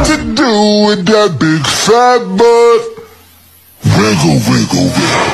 what to do with that big fat butt. Wiggle, wiggle, wiggle.